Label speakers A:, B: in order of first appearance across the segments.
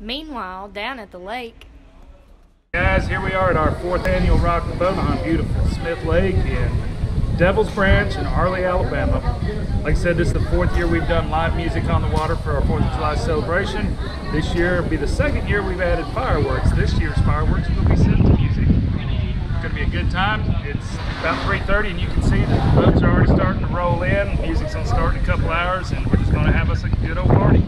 A: Meanwhile, down at the lake,
B: Guys, here we are at our fourth annual Rock the Boat on beautiful Smith Lake in Devil's Branch in Arley, Alabama. Like I said, this is the fourth year we've done live music on the water for our 4th of July celebration. This year will be the second year we've added fireworks. This year's fireworks will be set to music. It's going to be a good time. It's about 3.30 and you can see the boats are already starting to roll in. Music's going to start in a couple hours and we're just going to have us a good old party.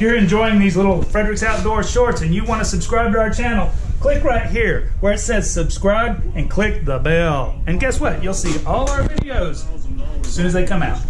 B: If you're enjoying these little Fredricks Outdoor shorts and you want to subscribe to our channel, click right here where it says subscribe and click the bell. And guess what? You'll see all our videos as soon as they come out.